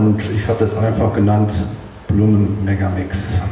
und ich habe das einfach genannt Blumen Megamix.